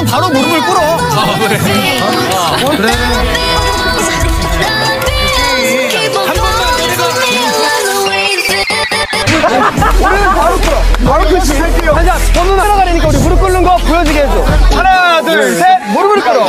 하면 바로 무릎을 꿇어. 아, 그래. 그래. 우리는 바로 꿇어. 바로 꿇지. 할게요. 자, 번호 따라가니까 우리 무릎 꿇는 거 보여주게 해줘. 하나, 둘, 셋. 무릎을 꿇어.